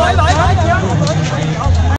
bảy bảy bảy